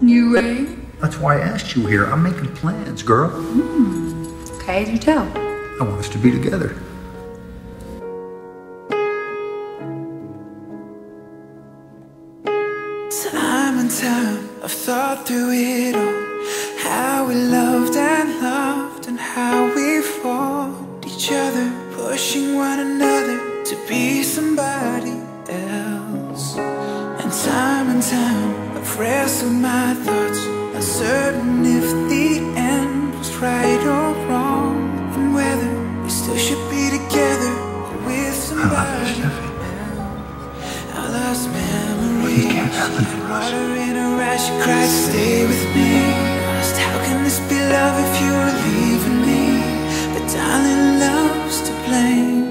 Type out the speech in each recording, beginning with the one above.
You ready? That's why I asked you here. I'm making plans, girl. Hmm. Okay, as you tell. I want us to be together. Time and time, I've thought through it all. How we loved and loved, and how we fought each other, pushing one another to be somebody else. And time and time, I've wrestled my thoughts, uncertain if the end was right or wrong, and whether we still should be together or with somebody our last memory. Water in her eyes, she cried, stay with me. Asked, how can this be love if you were leaving me? But darling, love's to blame.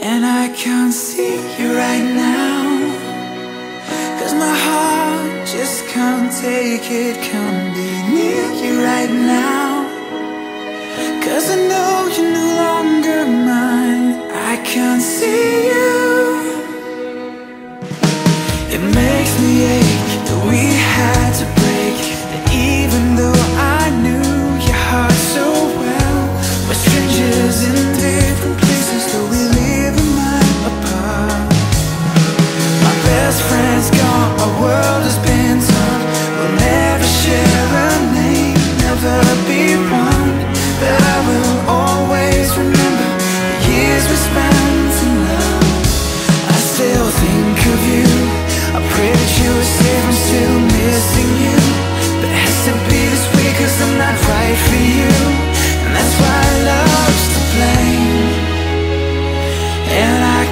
And I can't see you right now. Take it, can't be near you right now. Cause I know you're no longer mine. I can't see you.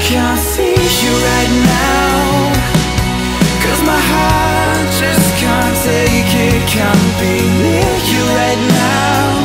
Can't see you right now. Cause my heart just can't take it, can't be near you right now.